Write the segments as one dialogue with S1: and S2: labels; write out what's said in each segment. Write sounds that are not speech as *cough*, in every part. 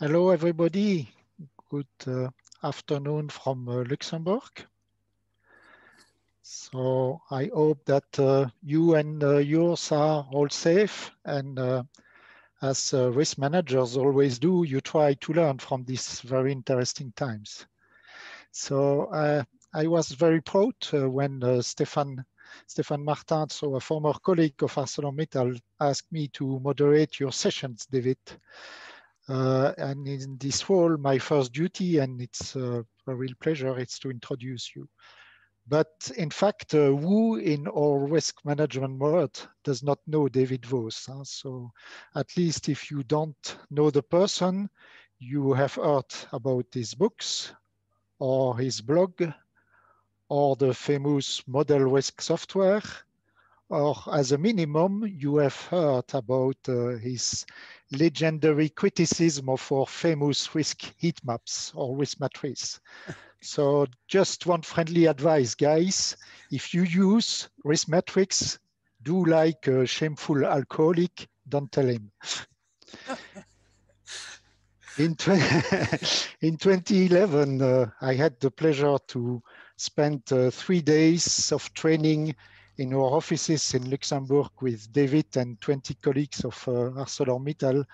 S1: Hello, everybody. Good uh, afternoon from uh, Luxembourg. So I hope that uh, you and uh, yours are all safe. And uh, as uh, risk managers always do, you try to learn from these very interesting times. So I was very proud when Stefan, Stéphane Martin, so a former colleague of ArcelorMittal, asked me to moderate your sessions, David. Uh, and in this role, my first duty, and it's uh, a real pleasure, it's to introduce you. But in fact, uh, who in our risk management world does not know David Vose? Huh? So at least if you don't know the person, you have heard about his books or his blog or the famous ModelRisk software, or as a minimum, you have heard about uh, his legendary criticism of our famous risk heat maps or risk matrice. *laughs* so just one friendly advice, guys. If you use risk matrix, do like a shameful alcoholic, don't tell him. *laughs* in, *laughs* in 2011, uh, I had the pleasure to spend uh, three days of training in our offices in Luxembourg with David and 20 colleagues of uh, ArcelorMittal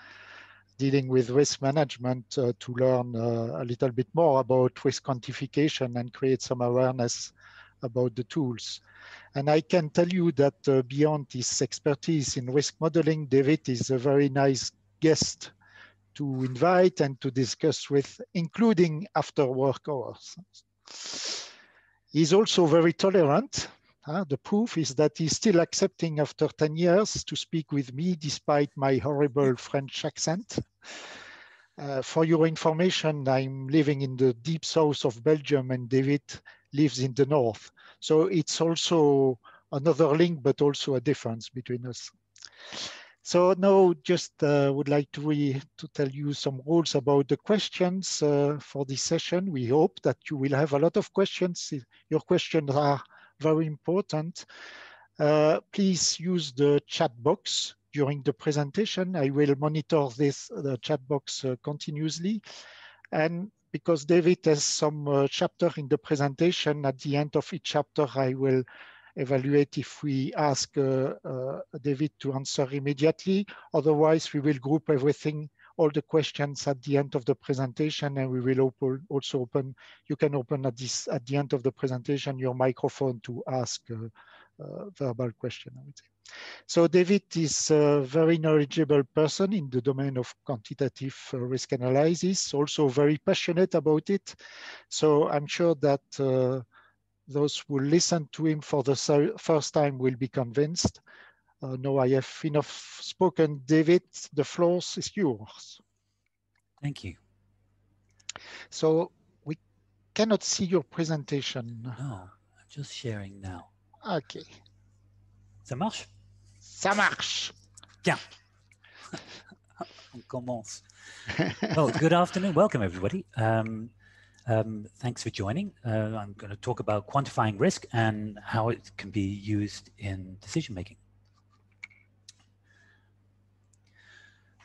S1: dealing with risk management uh, to learn uh, a little bit more about risk quantification and create some awareness about the tools. And I can tell you that uh, beyond his expertise in risk modeling, David is a very nice guest to invite and to discuss with, including after work hours. He's also very tolerant the proof is that he's still accepting after 10 years to speak with me despite my horrible French accent. Uh, for your information, I'm living in the deep south of Belgium and David lives in the north. So it's also another link, but also a difference between us. So now just uh, would like to, re to tell you some rules about the questions uh, for this session. We hope that you will have a lot of questions. Your questions are very important. Uh, please use the chat box during the presentation. I will monitor this the chat box uh, continuously. And because David has some uh, chapter in the presentation, at the end of each chapter, I will evaluate if we ask uh, uh, David to answer immediately. Otherwise, we will group everything all the questions at the end of the presentation and we will also open, you can open at this at the end of the presentation your microphone to ask a verbal question, I would say. So David is a very knowledgeable person in the domain of quantitative uh, risk analysis, also very passionate about it. So I'm sure that uh, those who listen to him for the first time will be convinced uh, no, I have enough spoken. David, the floor is yours.
S2: Thank you.
S1: So we cannot see your presentation.
S2: No, I'm just sharing now.
S1: OK.
S2: Ça marche?
S1: Ça marche.
S2: Bien. On commence. well, good afternoon. Welcome, everybody. Um, um, thanks for joining. Uh, I'm going to talk about quantifying risk and how it can be used in decision making.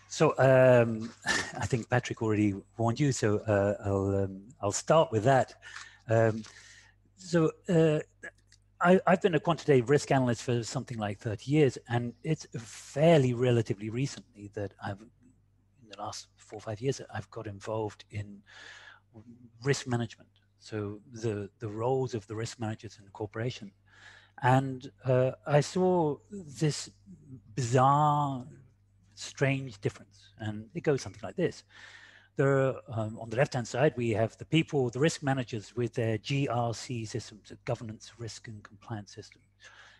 S2: So um, *laughs* I think Patrick already warned you, so uh, I'll um, I'll start with that. Um, so uh, I, have been a quantitative risk analyst for something like 30 years, and it's fairly relatively recently that I've, in the last four or five years, I've got involved in risk management. So the the roles of the risk managers in the corporation, and uh, I saw this bizarre strange difference. And it goes something like this. There um, on the left-hand side, we have the people, the risk managers with their GRC systems, a governance, risk and compliance systems.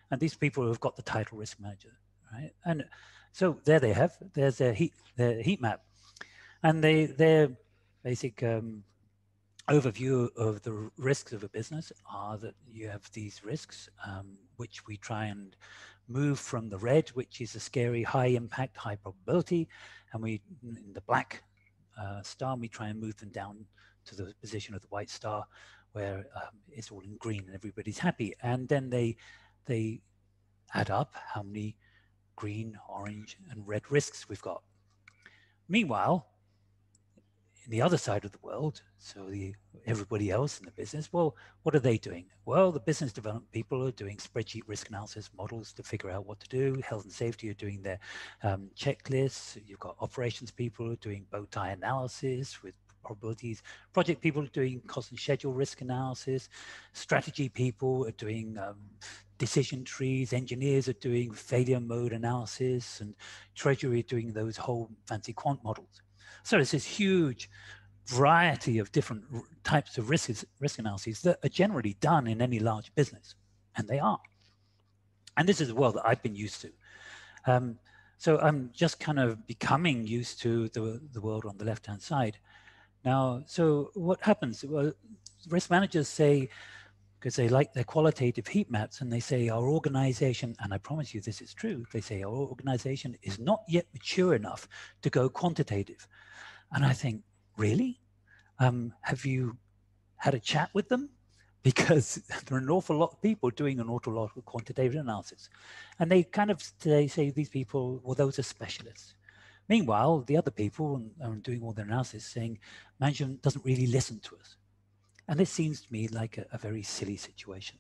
S2: And these people have got the title risk manager, right? And so there they have, there's their heat, their heat map. And they, their basic um, overview of the risks of a business are that you have these risks, um, which we try and move from the red, which is a scary high impact, high probability, and we in the black uh, star and we try and move them down to the position of the white star where um, it's all in green and everybody's happy. And then they, they add up how many green, orange, and red risks we've got. Meanwhile, in the other side of the world, so the everybody else in the business, well, what are they doing? Well, the business development people are doing spreadsheet risk analysis models to figure out what to do. Health and safety are doing their um, checklists. You've got operations people doing bow tie analysis with probabilities. Project people are doing cost and schedule risk analysis. Strategy people are doing um, decision trees. Engineers are doing failure mode analysis, and treasury doing those whole fancy quant models. So there's this huge variety of different types of risk, risk analyses that are generally done in any large business, and they are. And this is a world that I've been used to. Um, so I'm just kind of becoming used to the, the world on the left-hand side. Now, so what happens? Well, risk managers say, because they like their qualitative heat maps, and they say our organization, and I promise you this is true, they say our organization is not yet mature enough to go quantitative. And I think, really? Um, have you had a chat with them? *laughs* Because *laughs* there are an awful lot of people doing an awful lot of quantitative analysis. And they kind of they say these people, well, those are specialists. Meanwhile, the other people are doing all their analysis saying management doesn't really listen to us. And this seems to me like a, a very silly situation.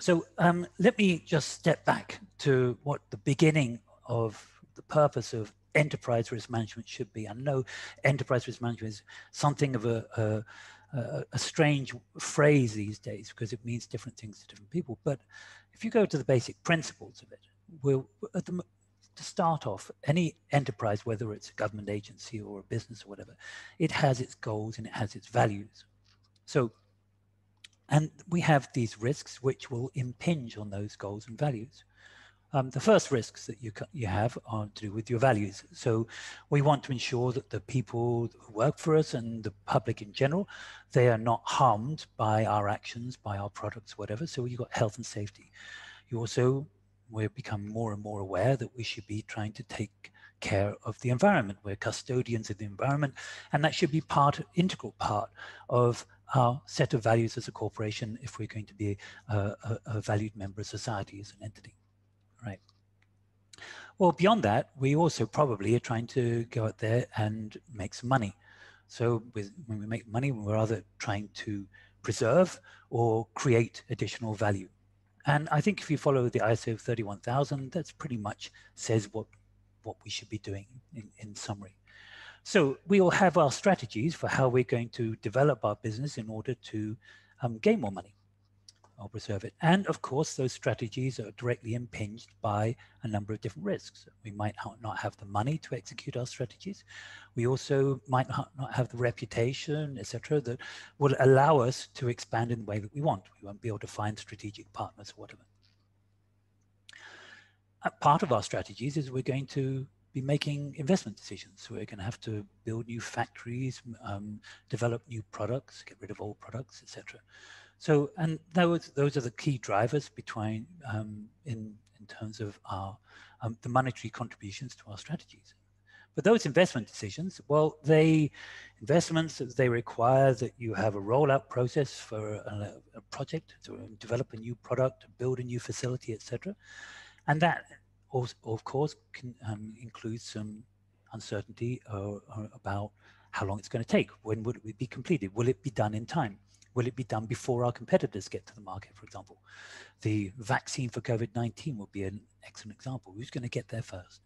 S2: So um, let me just step back to what the beginning of the purpose of enterprise risk management should be. I know enterprise risk management is something of a, a, a, strange phrase these days because it means different things to different people. But if you go to the basic principles of it, we'll, at the, to start off, any enterprise, whether it's a government agency or a business or whatever, it has its goals and it has its values. So, and we have these risks which will impinge on those goals and values. Um, the first risks that you, you have are to do with your values. So we want to ensure that the people who work for us and the public in general, they are not harmed by our actions, by our products, whatever. So you've got health and safety. You also, we're becoming more and more aware that we should be trying to take care of the environment. We're custodians of the environment, and that should be part, integral part of our set of values as a corporation if we're going to be a, a, a valued member of society as an entity right? Well, beyond that, we also probably are trying to go out there and make some money. So with, when we make money, we're either trying to preserve or create additional value. And I think if you follow the ISO 31000, that's pretty much says what, what we should be doing in, in summary. So we will have our strategies for how we're going to develop our business in order to um, gain more money. I'll preserve it. And of course, those strategies are directly impinged by a number of different risks. We might not have the money to execute our strategies. We also might not have the reputation, etc., that will allow us to expand in the way that we want. We won't be able to find strategic partners or whatever. part of our strategies is we're going to be making investment decisions. We're going to have to build new factories, um, develop new products, get rid of old products, etc. So, and those those are the key drivers between um, in in terms of our um, the monetary contributions to our strategies. But those investment decisions, well, they investments they require that you have a rollout process for a, a project to develop a new product, build a new facility, etc. And that, also, of course, can um, include some uncertainty uh, about how long it's going to take. When would it be completed? Will it be done in time? Will it be done before our competitors get to the market, for example? The vaccine for COVID-19 would be an excellent example. Who's going to get there first?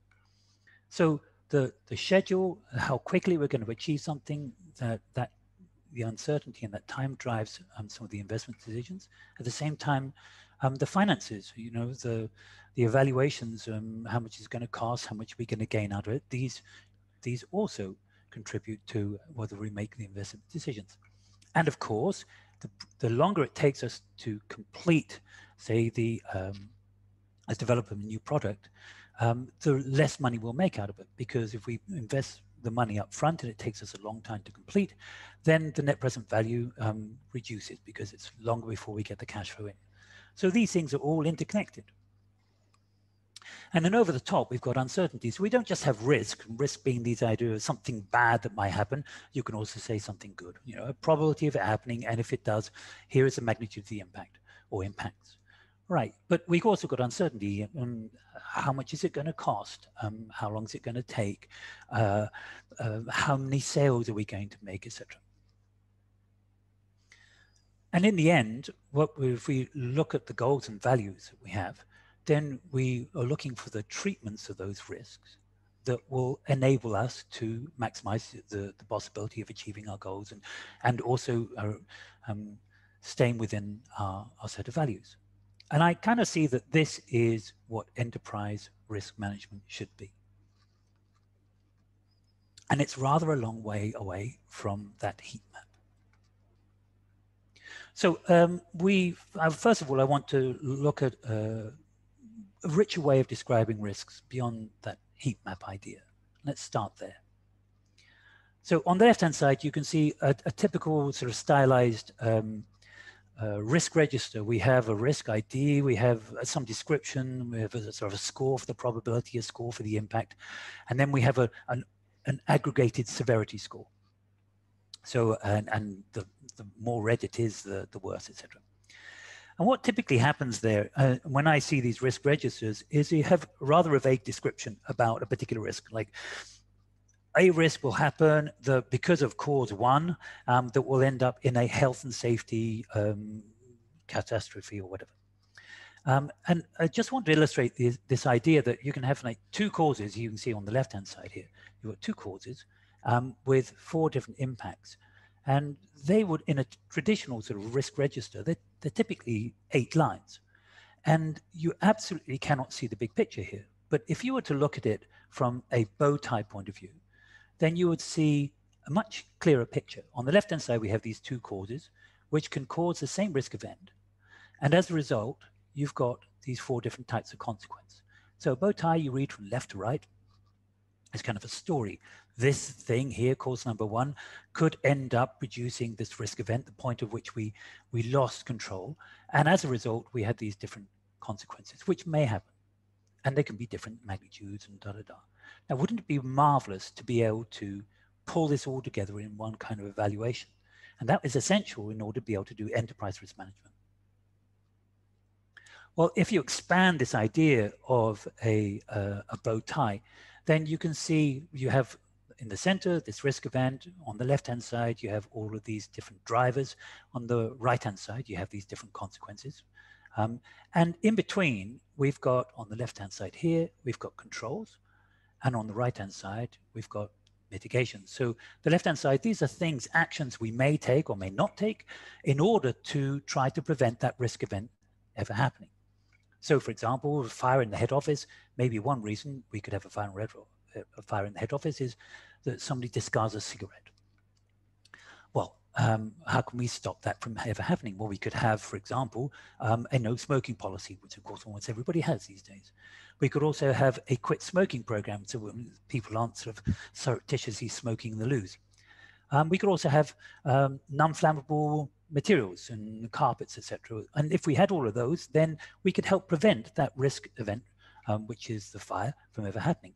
S2: So the, the schedule, how quickly we're going to achieve something, that, that the uncertainty and that time drives um, some of the investment decisions. At the same time, um, the finances, you know, the the evaluations, um, how much is going to cost, how much we're going to gain out of it. These these also contribute to whether we make the investment decisions. And of course, the, the longer it takes us to complete, say, the um, as develop a new product, um, the less money we'll make out of it. Because if we invest the money up front and it takes us a long time to complete, then the net present value um, reduces because it's longer before we get the cash flow in. So these things are all interconnected. And then over the top, we've got uncertainty. So we don't just have risk, risk being these idea of something bad that might happen. You can also say something good, you know, a probability of it happening. And if it does, here is the magnitude of the impact or impacts. Right, but we've also got uncertainty. Um, how much is it going to cost? Um, how long is it going to take? Uh, uh, how many sales are we going to make, etc. And in the end, what if we look at the goals and values that we have, then we are looking for the treatments of those risks that will enable us to maximize the, the possibility of achieving our goals and, and also uh, um, staying within our, our set of values. And I kind of see that this is what enterprise risk management should be. And it's rather a long way away from that heat map. So um, we, uh, first of all, I want to look at uh, a richer way of describing risks beyond that heat map idea. Let's start there. So on the left-hand side, you can see a, a, typical sort of stylized um, uh, risk register. We have a risk ID, we have some description, we have a sort of a score for the probability, a score for the impact, and then we have a, an, an aggregated severity score. So, and, and the, the more red it is, the, the worse, etc. And what typically happens there uh, when I see these risk registers is you have rather a vague description about a particular risk, like a risk will happen the, because of cause one um, that will end up in a health and safety um, catastrophe or whatever. Um, and I just want to illustrate this, this, idea that you can have like two causes you can see on the left hand side here. You've got two causes um, with four different impacts. And they would, in a traditional sort of risk register, they're, they're typically eight lines. And you absolutely cannot see the big picture here. But if you were to look at it from a bow tie point of view, then you would see a much clearer picture. On the left-hand side, we have these two causes, which can cause the same risk event. And as a result, you've got these four different types of consequence. So bow tie, you read from left to right, is kind of a story. This thing here, cause number one, could end up producing this risk event, the point of which we, we lost control. And as a result, we had these different consequences, which may happen. And they can be different magnitudes and da da da. Now, wouldn't it be marvelous to be able to pull this all together in one kind of evaluation? And that is essential in order to be able to do enterprise risk management. Well, if you expand this idea of a, uh, a bow tie, then you can see you have in the center this risk event. On the left-hand side, you have all of these different drivers. On the right-hand side, you have these different consequences. Um, and in between, we've got on the left-hand side here, we've got controls. And on the right-hand side, we've got mitigation. So the left-hand side, these are things, actions we may take or may not take in order to try to prevent that risk event ever happening. So for example, fire in the head office, maybe one reason we could have a fire in the head office is that somebody discards a cigarette. Well, um, how can we stop that from ever happening? Well, we could have, for example, um, a no smoking policy, which of course almost everybody has these days. We could also have a quit smoking program so people aren't sort of surreptitiously smoking in the loos. Um, we could also have um, non-flammable materials and carpets, etc. And if we had all of those, then we could help prevent that risk event, um, which is the fire, from ever happening.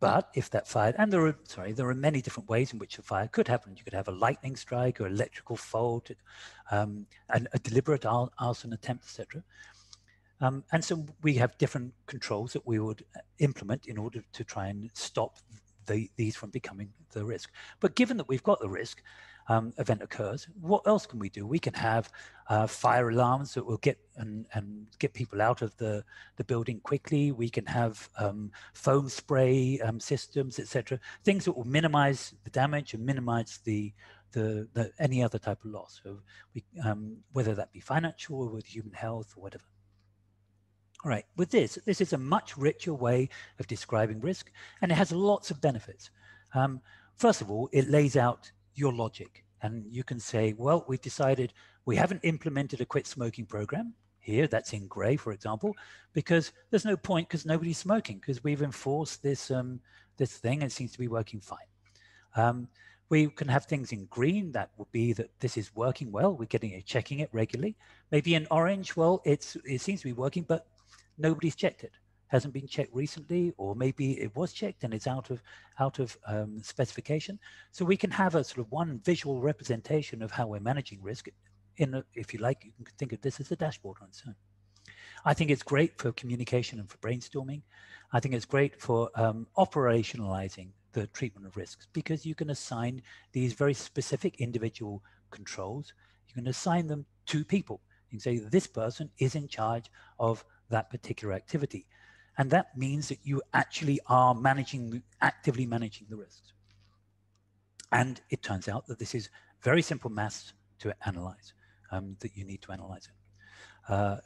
S2: But if that fire, and there are, sorry, there are many different ways in which a fire could happen. You could have a lightning strike or electrical fault, um, and a deliberate arson attempt, etc. Um, and so we have different controls that we would uh, implement in order to try and stop the, these from becoming the risk. But given that we've got the risk, um, event occurs, what else can we do? We can have uh, fire alarms that will get and, and get people out of the, the building quickly. We can have um, foam spray um, systems, etc. Things that will minimize the damage and minimize the, the, the any other type of loss. So we, um, whether that be financial or with human health or whatever. All right, with this, this is a much richer way of describing risk, and it has lots of benefits. Um, first of all, it lays out your logic, and you can say, well, we've decided we haven't implemented a quit smoking program here, that's in gray, for example, because there's no point because nobody's smoking because we've enforced this, um, this thing and it seems to be working fine. Um, we can have things in green that would be that this is working well. We're getting it, checking it regularly. Maybe in orange, well, it's it seems to be working, but nobody's checked it. Hasn't been checked recently, or maybe it was checked and it's out of out of um, specification. So we can have a sort of one visual representation of how we're managing risk. In a, if you like, you can think of this as a dashboard on its own. I think it's great for communication and for brainstorming. I think it's great for um, operationalizing the treatment of risks because you can assign these very specific individual controls. You can assign them to people. You can say this person is in charge of that particular activity. And that means that you actually are managing, actively managing the risks. And it turns out that this is very simple maths to analyze, um, that you need to analyze it. Uh,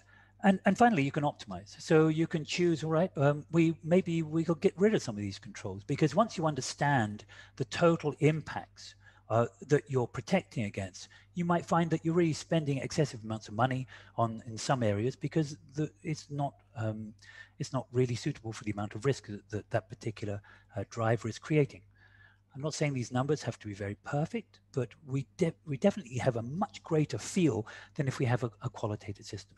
S2: and, and finally, you can optimize. So you can choose, all right, um, we maybe we could get rid of some of these controls because once you understand the total impacts uh, that you're protecting against, you might find that you're really spending excessive amounts of money on in some areas because the, it's not um, it's not really suitable for the amount of risk that that, particular uh, driver is creating. I'm not saying these numbers have to be very perfect, but we de we definitely have a much greater feel than if we have a, a qualitative system.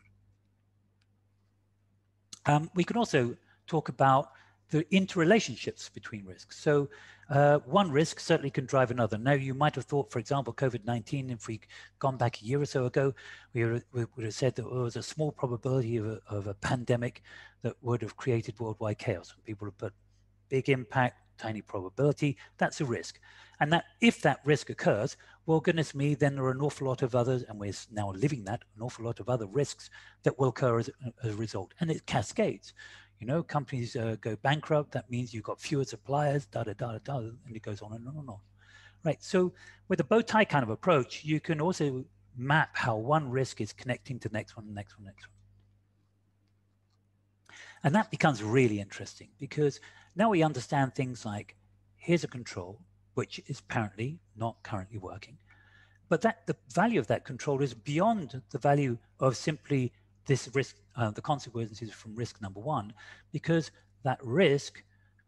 S2: Um, we can also talk about the interrelationships between risks. So uh, one risk certainly can drive another. Now, you might have thought, for example, COVID-19, if we'd gone back a year or so ago, we, were, we would have said that there was a small probability of a, of a pandemic that would have created worldwide chaos. People have put big impact, tiny probability, that's a risk. And that if that risk occurs, well, goodness me, then there are an awful lot of others, and we're now living that, an awful lot of other risks that will occur as, as a result. And it cascades. You know, companies uh, go bankrupt. That means you've got fewer suppliers, da da da da, and it goes on and on and on. Right. So with a bow tie kind of approach, you can also map how one risk is connecting to the next one, the next one, next one. And that becomes really interesting because now we understand things like here's a control, which is apparently not currently working. But that the value of that control is beyond the value of simply this risk, uh, the consequences from risk number one, because that risk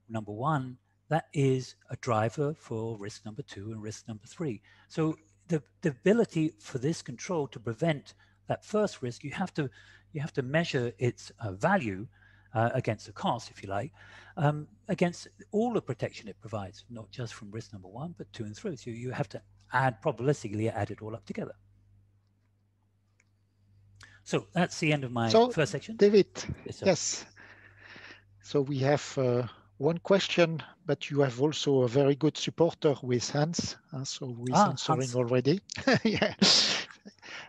S2: number one, that is a driver for risk number two and risk number three. So the, the ability for this control to prevent that first risk, you have to you have to measure its uh, value uh, against the cost, if you like, um, against all the protection it provides, not just from risk number one, but two and three. So you have to add probabilistically add it all up together. So that's the end of my so, first section.
S1: David, yes. yes. So we have uh, one question, but you have also a very good supporter with Hans. Uh, so we're ah, answering Hans. already. *laughs* yeah.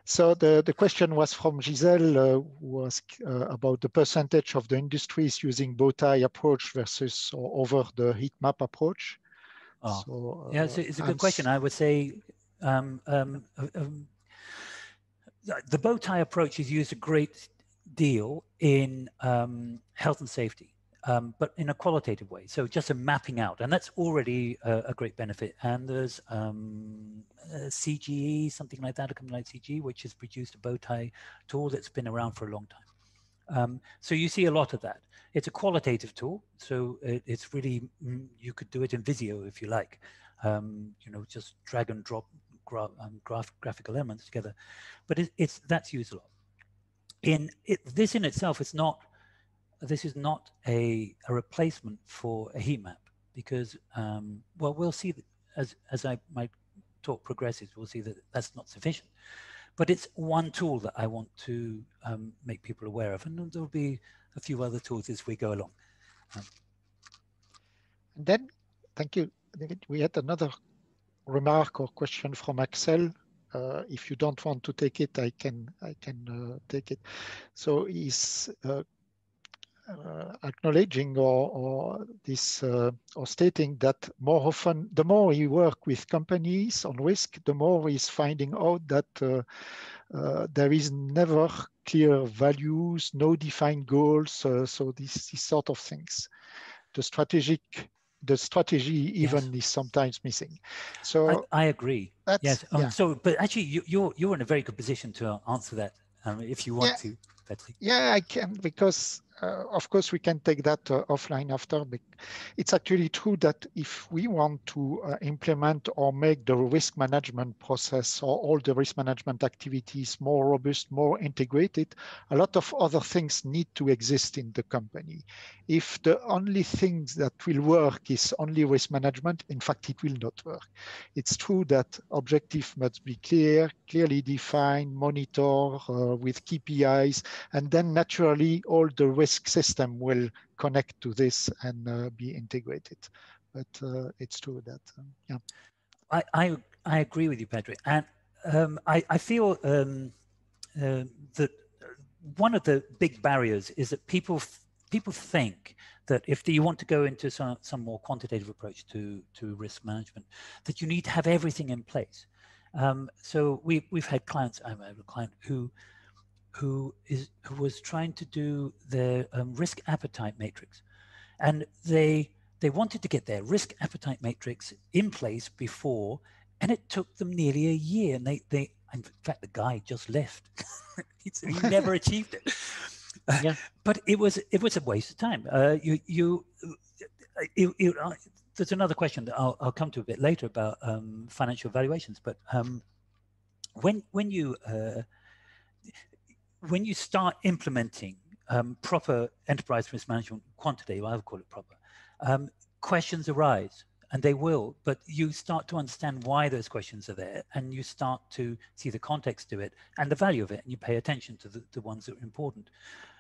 S1: So the, the question was from Giselle, uh, was uh, about the percentage of the industries using bow tie approach versus or over the heat map approach.
S2: Oh. So, yeah, it's a, it's a good question. I would say um, um, um, the bow tie approach is used a great deal in um, health and safety, um, but in a qualitative way. So just a mapping out, and that's already a, a great benefit. And there's um, CGE, something like that, a company like CGE, which has produced a bow tie tool that's been around for a long time. Um, so you see a lot of that. It's a qualitative tool, so it, it's really mm, you could do it in Visio if you like. Um, you know, just drag and drop gra um, graph graphical elements together, but it, it's that's used a lot. In it, this in itself is not this is not a, a replacement for a heat map because um, well we'll see as as I my talk progresses we'll see that that's not sufficient but it's one tool that I want to um, make people aware of and there'll be a few other tools as we go along. Um,
S1: and then thank you we had another remark or question from Axel. Uh, if you don't want to take it, I can I can uh, take it. So he's uh, uh acknowledging or, or this uh, or stating that more often, the more he work with companies on risk, the more he's finding out that uh, there is never clear values, no defined goals. so this, these sort of things. The strategic the strategy even yes. is sometimes missing. So
S2: I, I agree. Yes. Um, yeah. So, but actually, you, you're, you're in a very good position to answer that um, if you want yeah. to.
S1: Betsy. Yeah, I can because of course, we can take that uh, offline after. But it's actually true that if we want to uh, implement or make the risk management process or all the risk management activities more robust, more integrated, a lot of other things need to exist in the company. If the only things that will work is only risk management, in fact, it will not work. It's true that objective must be clear, clearly defined, monitor uh, with KPIs, and then naturally all the risk system will connect to this and uh, be integrated. But uh, it's true that, um, yeah.
S2: I, I, I, agree with you, Patrick. And um, I, I feel um, uh, that one of the big barriers is that people people think that if you want to go into some, some more quantitative approach to, to risk management, that you need to have everything in place. Um, so we, we've had clients, I have a client who who is who was trying to do the um, risk appetite matrix, and they they wanted to get their risk appetite matrix in place before, and it took them nearly a year. And they they in fact the guy just left. *laughs* he never *laughs* achieved it. Yeah. but it was it was a waste of time. Uh, you you. It, it, uh, there's another question that I'll, I'll come to a bit later about um, financial valuations. But um, when when you uh, when you start implementing um, proper enterprise risk management quantitative, I would call it proper, um, questions arise and they will, but you start to understand why those questions are there and you start to see the context to it and the value of it and you pay attention to the, the ones that are important.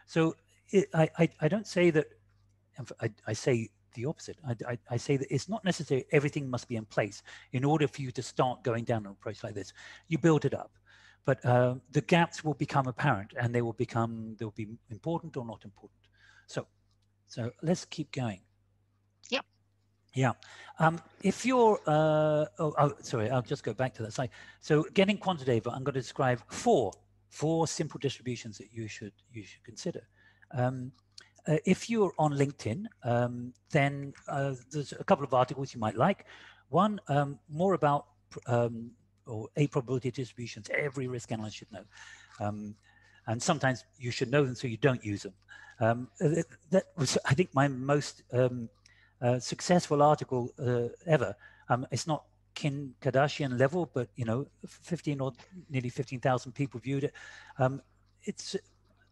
S2: So it, I, I, I, don't say that, I, I say the opposite. I, I, I, say that it's not necessary everything must be in place in order for you to start going down an approach like this. You build it up but uh, the gaps will become apparent and they will become they'll be important or not important. So so let's keep going.
S3: Yeah
S2: yeah. Um, if you're uh, oh, oh, sorry i'll just go back to that slide so getting quantitative i'm going to describe four four simple distributions that you should you should consider. Um, uh, if you're on linkedin um, then uh, there's a couple of articles you might like. One um, more about um, or A probability distributions, every risk analyst should know. Um, and sometimes you should know them so you don't use them. Um, uh, that was, I think, my most um, uh, successful article uh, ever. Um, it's not Kim Kardashian level, but you know, 15 or nearly 15,000 people viewed it. Um, it's,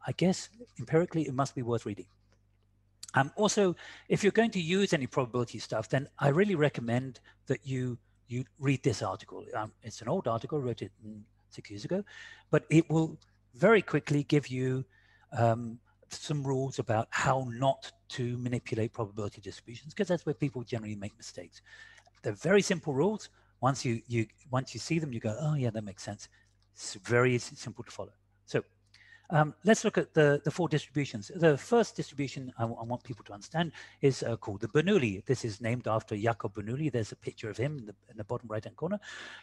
S2: I guess, empirically, it must be worth reading. Um, also, if you're going to use any probability stuff, then I really recommend that you you read this article. Um, it's an old article, wrote it six years ago, but it will very quickly give you um, some rules about how not to manipulate probability distributions, because that's where people generally make mistakes. They're very simple rules. Once you you once you see them, you go, oh yeah, that makes sense. It's very simple to follow. So um, let's look at the, the four distributions. The first distribution I, want people to understand is uh, called the Bernoulli. This is named after Jacob Bernoulli. There's a picture of him in the, in the bottom right-hand corner.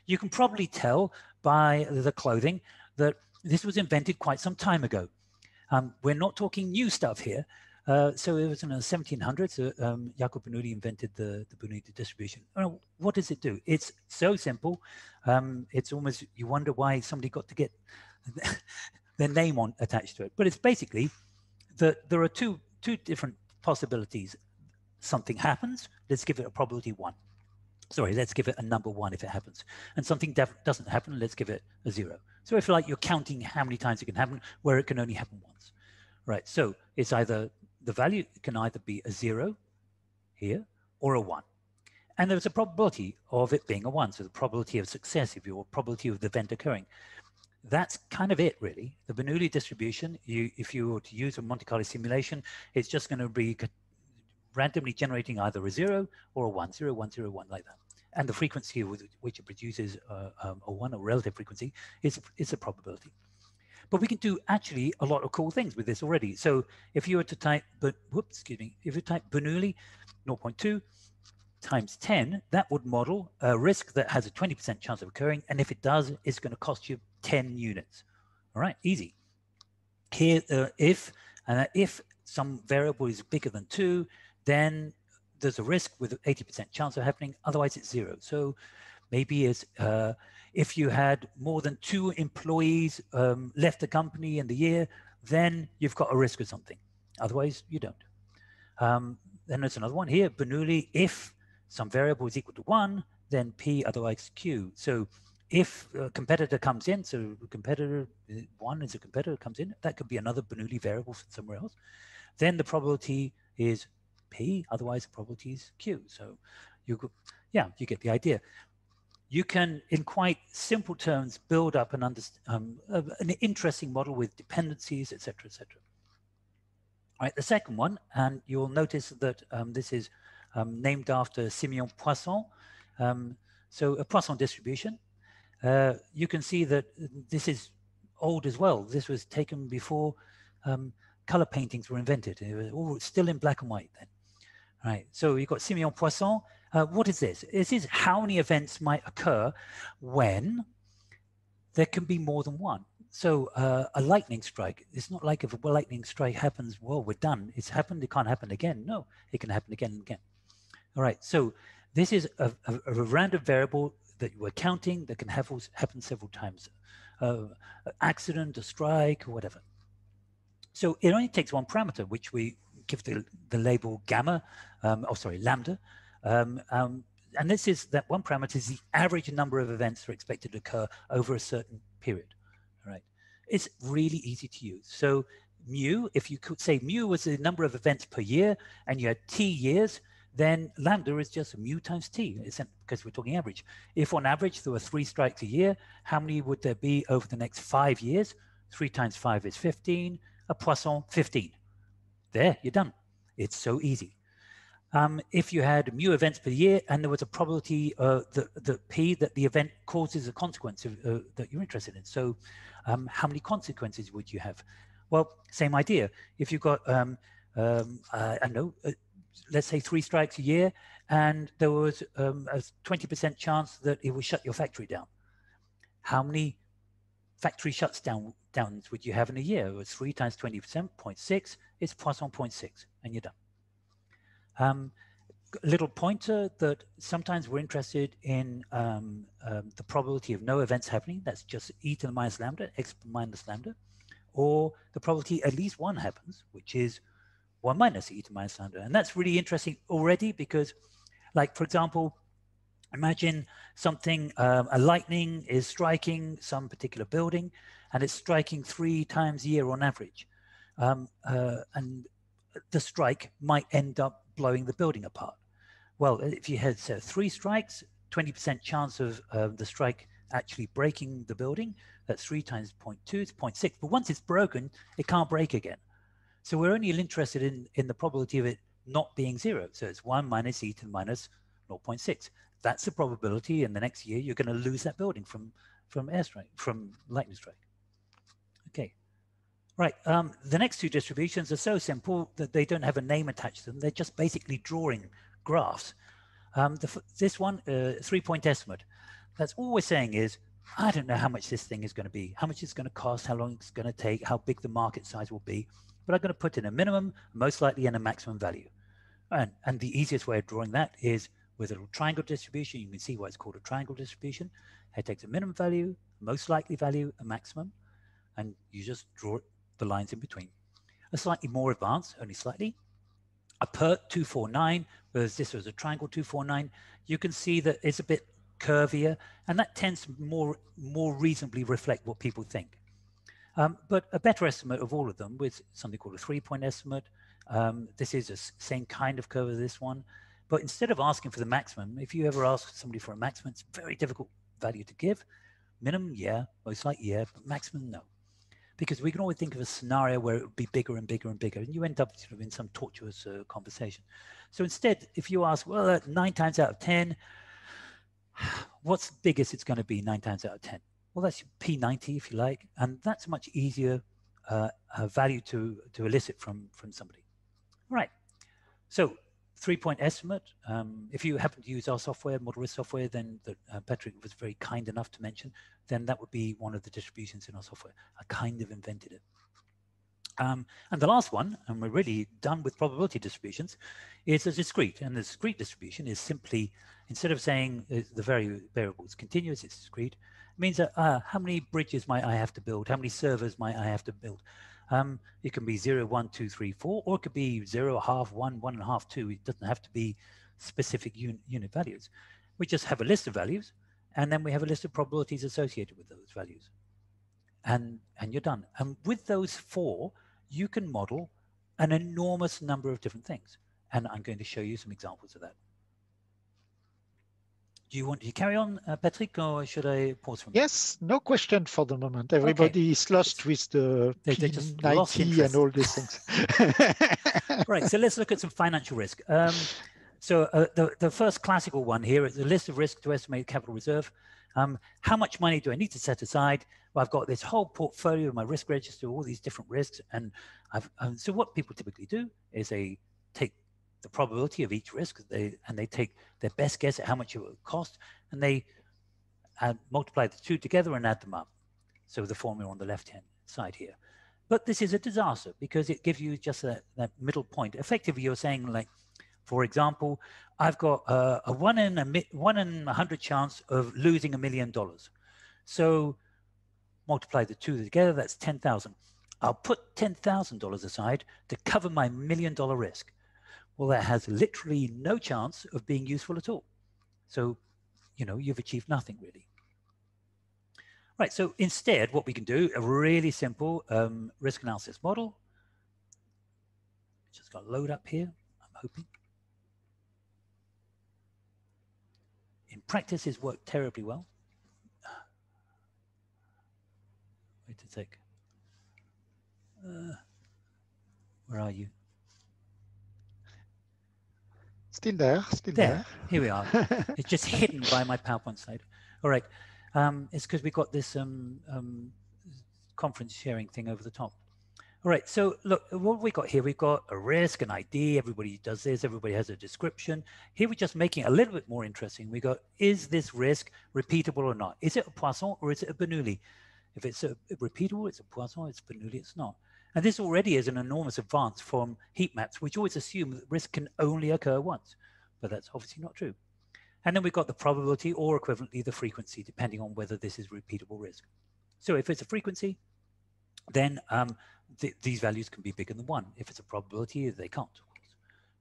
S2: You can probably tell by the clothing that this was invented quite some time ago. Um, we're not talking new stuff here. Uh, so it was in the 1700s, uh, um, Jacob Bernoulli invented the, the Bernoulli distribution. Oh, what does it do? It's so simple. Um, it's almost, you wonder why somebody got to get *laughs* their name on attached to it. But it's basically that there are two two different possibilities. Something happens. Let's give it a probability one. Sorry, let's give it a number one if it happens. And something doesn't happen. Let's give it a zero. So if like you're counting how many times it can happen, where it can only happen once, right? So it's either the value can either be a zero here or a one. And there's a probability of it being a one. So the probability of success, if you your probability of the event occurring that's kind of it really. The Bernoulli distribution, you, if you were to use a Monte Carlo simulation, it's just going to be randomly generating either a zero or a one, zero, one, zero, one like that. And the frequency with which it produces uh, um, a one, a relative frequency, is, is a probability. But we can do actually a lot of cool things with this already. So if you were to type, but whoops, excuse me, if you type Bernoulli 0.2 times 10, that would model a risk that has a 20% chance of occurring. And if it does, it's going to cost you 10 units. All right, easy. Here, uh, if uh, if some variable is bigger than two, then there's a risk with 80% chance of happening. Otherwise, it's zero. So maybe it's uh, if you had more than two employees um, left the company in the year, then you've got a risk of something. Otherwise, you don't. Um, then there's another one here, Bernoulli, if some variable is equal to one, then P otherwise Q. So if a competitor comes in, so competitor uh, one is a competitor comes in, that could be another Bernoulli variable from somewhere else, then the probability is P, otherwise the probability is Q. So you could, yeah, you get the idea. You can, in quite simple terms, build up an, um, an interesting model with dependencies, etc., etc. All right, the second one, and you'll notice that um, this is um, named after Simeon Poisson. Um, so a Poisson distribution. Uh, you can see that this is old as well. This was taken before um, color paintings were invented. It was all still in black and white then. All right, so you've got Simeon Poisson. Uh, what is this? This is how many events might occur when there can be more than one. So uh, a lightning strike, it's not like if a lightning strike happens, well, we're done. It's happened, it can't happen again. No, it can happen again and again. All right, so this is a, a, a random variable that you are counting that can have happen several times. Uh, accident, a strike, or whatever. So it only takes one parameter, which we give the, the label gamma, um, oh, sorry, lambda. Um, um, and this is that one parameter is the average number of events that are expected to occur over a certain period right? It's really easy to use. So mu, if you could say mu was the number of events per year and you had t years, then lambda is just mu times t, because we're talking average. If on average there were three strikes a year, how many would there be over the next five years? Three times five is 15, a Poisson 15. There, you're done. It's so easy. Um, if you had mu events per year and there was a probability uh, that, that p that the event causes a consequence of, uh, that you're interested in. So um, how many consequences would you have? Well, same idea. If you've got, um, um, uh, I know, uh, let's say three strikes a year, and there was um, a 20% chance that it would shut your factory down. How many factory shuts down downs would you have in a year? It was three times 20%, 0.6, it's Poisson 0.6, and you're done. Um, little pointer that sometimes we're interested in um, um, the probability of no events happening. That's just e to the minus lambda, x minus lambda, or the probability at least one happens, which is one minus e to minus lambda. And that's really interesting already because, like, for example, imagine something, um, a lightning is striking some particular building and it's striking three times a year on average. Um, uh, and the strike might end up blowing the building apart. Well, if you had three strikes, 20% chance of uh, the strike actually breaking the building. That's three times 0.2, it's 0.6. But once it's broken, it can't break again. So we're only interested in, in the probability of it not being zero. So it's 1 minus e to the minus 0.6. That's the probability in the next year you're going to lose that building from, from airstrike, from lightning strike. Okay. Right. Um, the next two distributions are so simple that they don't have a name attached to them. They're just basically drawing graphs. Um, the, this one, uh, three-point estimate. That's all we're saying is, I don't know how much this thing is going to be, how much it's going to cost, how long it's going to take, how big the market size will be. But I'm going to put in a minimum, most likely, and a maximum value. And, and the easiest way of drawing that is with a triangle distribution. You can see why it's called a triangle distribution. It takes a minimum value, most likely value, a maximum, and you just draw the lines in between. A slightly more advanced, only slightly, a PERT 249, whereas this was a triangle 249, you can see that it's a bit curvier, and that tends to more, more reasonably reflect what people think. Um, but a better estimate of all of them with something called a three-point estimate. Um, this is the same kind of curve as this one. But instead of asking for the maximum, if you ever ask somebody for a maximum, it's a very difficult value to give. Minimum, yeah, most likely, yeah, but maximum, no because we can always think of a scenario where it would be bigger and bigger and bigger, and you end up sort of in some tortuous uh, conversation. So instead, if you ask, well, uh, nine times out of 10, *sighs* what's the biggest it's going to be nine times out of 10? Well, that's P90, if you like, and that's a much easier uh, value to, to elicit from, from somebody. Right. So three-point estimate. Um, if you happen to use our software, ModelRisk software, then uh, Patrick was very kind enough to mention, then that would be one of the distributions in our software. I kind of invented it. Um, and the last one, and we're really done with probability distributions, is a discrete. And the discrete distribution is simply, instead of saying uh, the variable is continuous, it's discrete, means that uh, how many bridges might I have to build? How many servers might I have to build? Um, it can be zero, one, two, three, four, or it could be zero, half, one, one and a half, two. It doesn't have to be specific un unit values. We just have a list of values, and then we have a list of probabilities associated with those values. And, and you're done. And with those four, you can model an enormous number of different things. And I'm going to show you some examples of that. Do you want to carry on, uh, Patrick, or should I pause for
S1: Yes, no question for the moment. Everybody okay. is lost with the they, P90 and all these
S2: things. *laughs* *laughs* right, so let's look at some financial risk. Um, so uh, the, the first classical one here is the list of risks to estimate capital reserve. Um, how much money do I need to set aside? Well, I've got this whole portfolio of my risk register, all these different risks. And I've, um, so what people typically do is they the probability of each risk they, and they take their best guess at how much it will cost and they add, multiply the two together and add them up. So the formula on the left-hand side here. But this is a disaster because it gives you just that, that middle point. Effectively, you're saying like, for example, I've got a, a one in a one in a hundred chance of losing a million dollars. So multiply the two together, that's 10,000. I'll put $10,000 aside to cover my million dollar risk. Well, that has literally no chance of being useful at all. So, you know, you've achieved nothing really. Right, so instead, what we can do, a really simple um, risk analysis model. Just got load up here, I'm hoping. in practice has worked terribly well. Wait a sec. Uh, where are you?
S1: Still there, still there. there.
S2: Here we are. *laughs* it's just hidden by my PowerPoint slide. All right. Um, it's because we've got this um, um, conference sharing thing over the top. All right, so look, what we got here, we've got a risk, an ID, everybody does this, everybody has a description. Here we're just making it a little bit more interesting. We got, is this risk repeatable or not? Is it a Poisson or is it a Bernoulli? If it's a, repeatable, it's a Poisson, it's Bernoulli, it's not. And this already is an enormous advance from heat maps, which always assume that risk can only occur once, but that's obviously not true. And then we've got the probability or equivalently the frequency, depending on whether this is repeatable risk. So if it's a frequency, then um, th these values can be bigger than one. If it's a probability, they can't.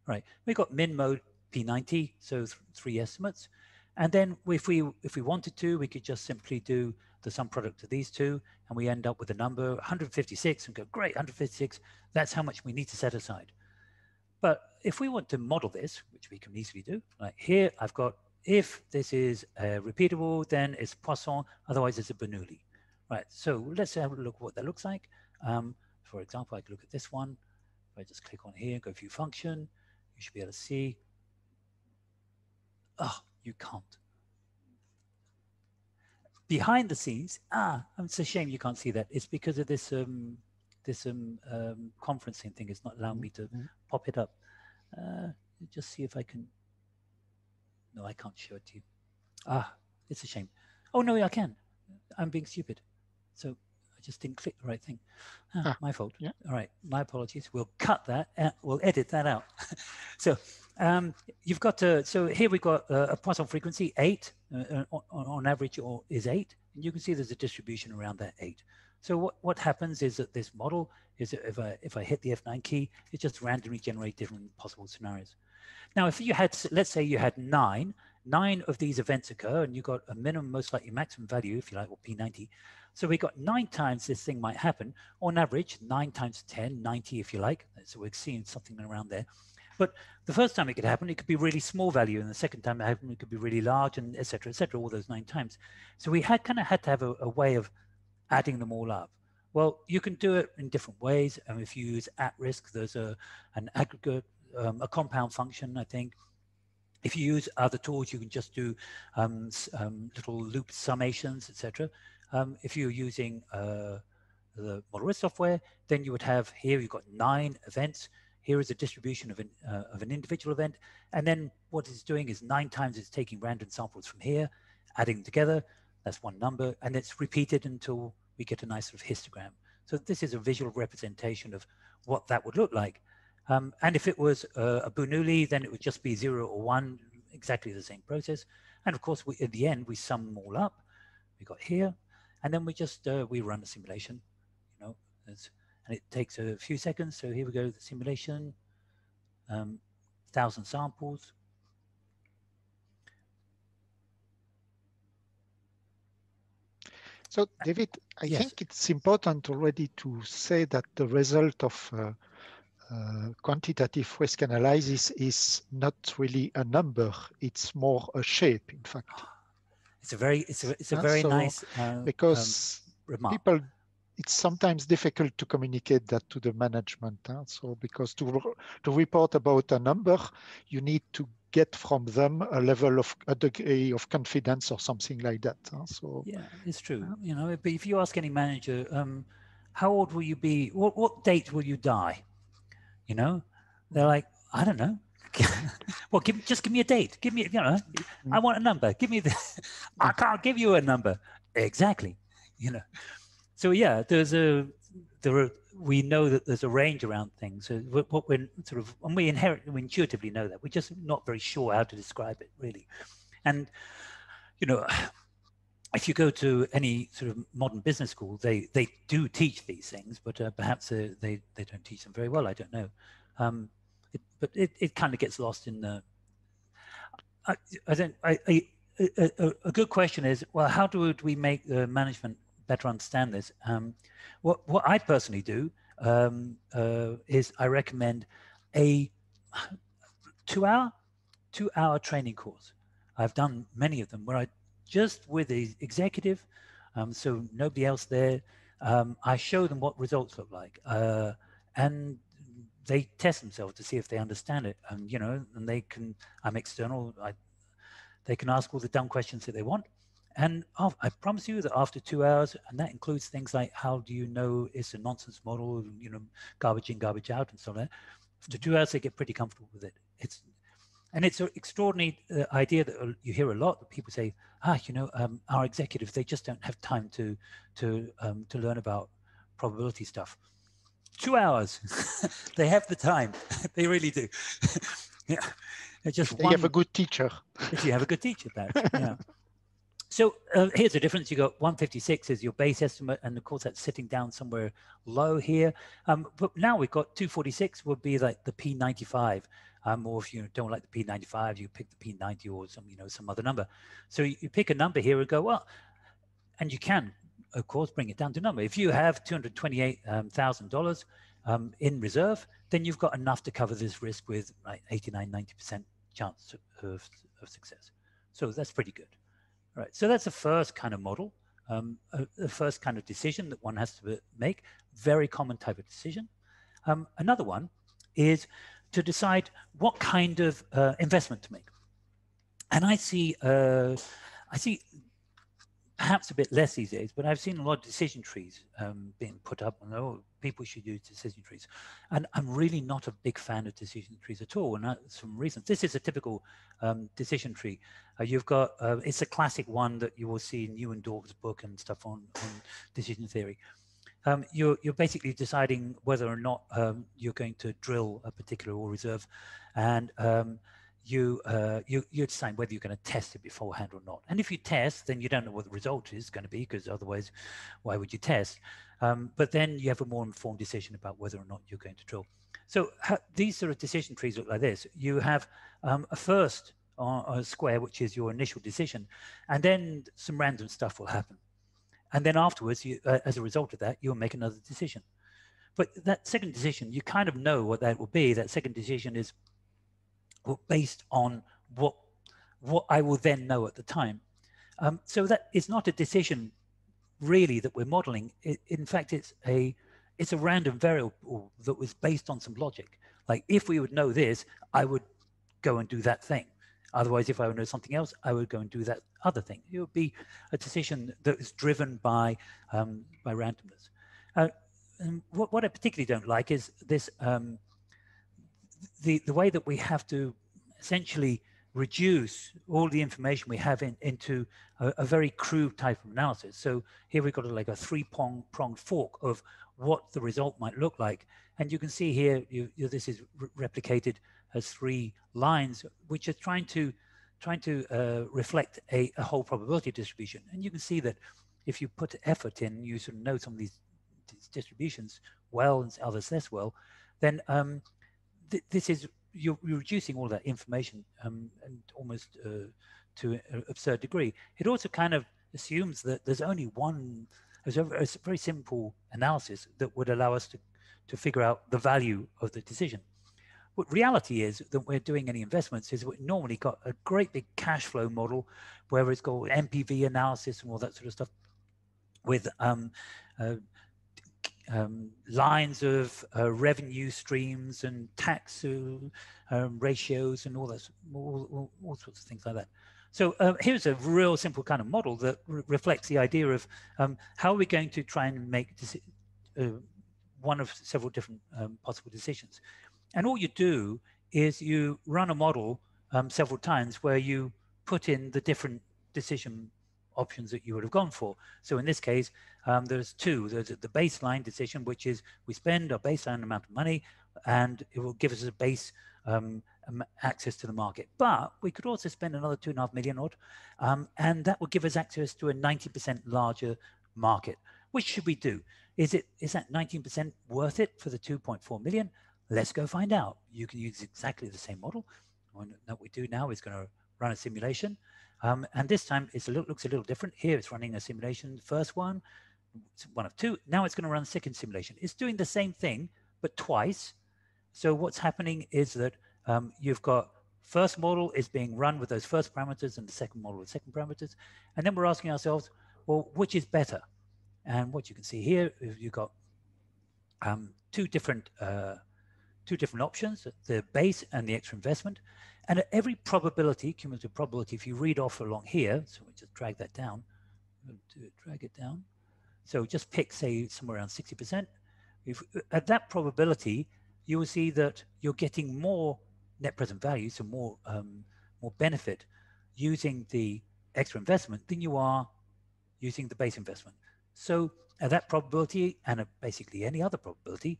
S2: Right. We've got min mode P90, so th three estimates. And then if we if we wanted to, we could just simply do the sum product of these two, and we end up with a number 156 and go, great, 156, that's how much we need to set aside. But if we want to model this, which we can easily do, like here I've got, if this is uh, repeatable, then it's Poisson, otherwise it's a Bernoulli. Right, so let's have a look what that looks like. Um, for example, I could look at this one. If I just click on here, go view function, you should be able to see. Oh, you can't. Behind the scenes, ah, it's a shame you can't see that. It's because of this um, this um, um, conferencing thing. It's not allowing me to mm -hmm. pop it up. Uh, just see if I can. No, I can't show it to you. Ah, it's a shame. Oh no, I can. I'm being stupid. So I just didn't click the right thing. Ah, ah, my fault. Yeah. All right, my apologies. We'll cut that. Uh, we'll edit that out. *laughs* so um, you've got to, so here we've got uh, a Poisson frequency, eight, uh, on, on, average or is eight. And you can see there's a distribution around that eight. So what, what happens is that this model is that if I, if I hit the F9 key, it just randomly generates different possible scenarios. Now, if you had, let's say you had nine, nine of these events occur and you got a minimum, most likely maximum value, if you like, or P90, so we got nine times this thing might happen. On average, nine times 10, 90 if you like. So we're seeing something around there. But the first time it could happen, it could be really small value. And the second time it happened, it could be really large and et cetera, et cetera, all those nine times. So we had kind of had to have a, a way of adding them all up. Well, you can do it in different ways. And if you use @RISK, there's a an aggregate, um, a compound function, I think. If you use other tools, you can just do um, um, little loop summations, etc. Um, if you're using uh, the ModelRisk software, then you would have here you've got nine events. Here is a distribution of an, uh, of an individual event. And then what it's doing is nine times it's taking random samples from here, adding them together. That's one number. And it's repeated until we get a nice sort of histogram. So this is a visual representation of what that would look like. Um, and if it was uh, a Bernoulli, then it would just be zero or one, exactly the same process. And of course, we, at the end, we sum them all up. We got here, and then we just uh, we run a simulation you know and it takes a few seconds. So here we go, the simulation, um, thousand samples.
S1: So David, I yes. think it's important already to say that the result of uh, uh, quantitative risk analysis is not really a number; it's more a shape. In fact,
S2: it's a very it's a it's a very so, nice uh,
S1: because um, people it's sometimes difficult to communicate that to the management. Huh? So because to to report about a number, you need to get from them a level of a degree of confidence or something like that. Huh? So
S2: yeah, it's true. You know, but if you ask any manager, um, how old will you be? What what date will you die? You know, they're like, I don't know. *laughs* well, give, just give me a date. Give me, you know, I want a number. Give me the. *laughs* I can't give you a number. Exactly. You know so yeah, there's a there are we know that there's a range around things. So what we're sort of and we inherit we intuitively know that we're just not very sure how to describe it really, and you know. *sighs* If you go to any sort of modern business school, they, they do teach these things, but uh, perhaps uh, they, they don't teach them very well. I don't know. Um, it, but it, it kind of gets lost in the. I, I don't. I, I a, a, good question is well, how do we make the management better understand this. Um, what, what I personally do um, uh, is I recommend a two hour, two hour training course. I've done many of them where I just with the executive, um, so nobody else there, um, I show them what results look like. Uh, and they test themselves to see if they understand it. And, you know, and they can, I'm external, I, they can ask all the dumb questions that they want. And I promise you that after two hours, and that includes things like how do you know it's a nonsense model, you know, garbage in, garbage out, and so on. After two hours, they get pretty comfortable with it. It's and it's an extraordinary uh, idea that uh, you hear a lot. That people say, ah, you know, um, our executives they just don't have time to to um, to learn about probability stuff. Two hours, *laughs* they have the time. *laughs* they really do. *laughs* yeah,
S1: it's just they one, have a good teacher.
S2: if you have a good teacher, that yeah. So uh, here's the difference. You got 156 is your base estimate, and of course that's sitting down somewhere low here. Um, but now we've got 246 would be like the P95. Um, or if you don't like the P95, you pick the P90 or some, you know, some other number. So you, you pick a number here and go, well, and you can, of course, bring it down to number. If you have $228,000 um, um, in reserve, then you've got enough to cover this risk with like 89, 90% chance of, of success. So that's pretty good. Right. So that's the first kind of model, um, uh, the first kind of decision that one has to make. Very common type of decision. Um, another one is to decide what kind of uh, investment to make. And I see, uh, I see perhaps a bit less these days, but I've seen a lot of decision trees um, being put up. And oh, people should use decision trees, and I'm really not a big fan of decision trees at all. And that's some reasons. This is a typical um, decision tree. Uh, you've got uh, it's a classic one that you will see in Ewan Dawes' book and stuff on, on decision theory. Um, you're, you're basically deciding whether or not um, you're going to drill a particular oil reserve, and um, you uh, you you decide whether you're going to test it beforehand or not. And if you test, then you don't know what the result is going to be because otherwise, why would you test? Um, but then you have a more informed decision about whether or not you're going to drill. So these sort of decision trees look like this. You have um, a first uh, square, which is your initial decision, and then some random stuff will happen. And then afterwards, you, uh, as a result of that, you'll make another decision. But that second decision, you kind of know what that will be. That second decision is based on what what I will then know at the time. Um, so that is not a decision really that we're modeling. It, in fact, it's a it's a random variable that was based on some logic. Like if we would know this, I would go and do that thing. Otherwise, if I would know something else, I would go and do that other thing. It would be a decision that is driven by um, by randomness. Uh, what, what I particularly don't like is this um, the, the way that we have to essentially reduce all the information we have in, into a, a, very crude type of analysis. So here we've got like a three-pronged pronged fork of what the result might look like. And you can see here, you, you, this is re replicated as three lines, which are trying to trying to uh, reflect a, a, whole probability distribution. And you can see that if you put effort in, you sort of know some of these distributions well and others less well, then um, th this is you're, you're, reducing all that information um, and almost uh, to an absurd degree. It also kind of assumes that there's only one, there's a, a very simple analysis that would allow us to, to figure out the value of the decision. What reality is that we're doing any investments is we normally got a great big cash flow model where it's got NPV analysis and all that sort of stuff with um, uh, um, lines of uh, revenue streams and tax uh, um, ratios and all those all, all, all, sorts of things like that. So uh, here's a real simple kind of model that re reflects the idea of um, how are we going to try and make uh, one of several different um, possible decisions. And all you do is you run a model um, several times where you put in the different decision options that you would have gone for. So in this case, um, there's two. There's the baseline decision, which is we spend a baseline amount of money and it will give us a base um, access to the market. But we could also spend another two and a half million odd, um, and that will give us access to a 90% larger market. Which should we do? Is it is that 19% worth it for the 2.4 million? Let's go find out. You can use exactly the same model. What we do now is going to run a simulation. Um, and this time it looks a little different. Here it's running a simulation, first one, one of two. Now it's going to run second simulation. It's doing the same thing, but twice. So what's happening is that um, you've got first model is being run with those first parameters and the second model with second parameters. And then we're asking ourselves, well, which is better? And what you can see here, you've got um, two different uh, two different options, the base and the extra investment. And at every probability, cumulative probability, if you read off along here, so we just drag that down, drag it down. So just pick, say, somewhere around 60%. If, at that probability, you will see that you're getting more net present value, so more, um, more benefit using the extra investment than you are using the base investment. So at that probability and at basically any other probability,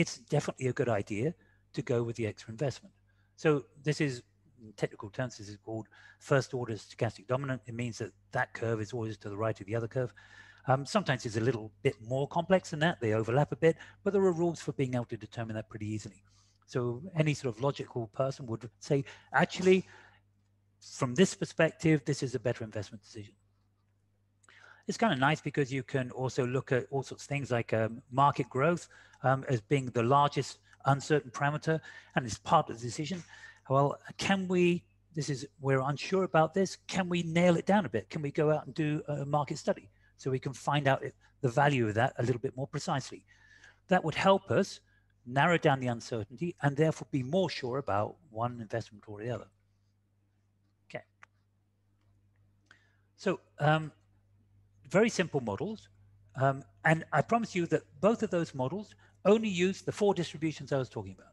S2: it's definitely a good idea to go with the extra investment. So this is, technical terms, this is called first order stochastic dominant. It means that that curve is always to the right of the other curve. Um, sometimes it's a little bit more complex than that. They overlap a bit, but there are rules for being able to determine that pretty easily. So any sort of logical person would say, actually, from this perspective, this is a better investment decision. It's kind of nice because you can also look at all sorts of things like um, market growth um, as being the largest uncertain parameter and it's part of the decision. Well, can we, this is, we're unsure about this, can we nail it down a bit? Can we go out and do a market study so we can find out the value of that a little bit more precisely? That would help us narrow down the uncertainty and therefore be more sure about one investment or the other. Okay. So um, very simple models. Um, and I promise you that both of those models only use the four distributions I was talking about.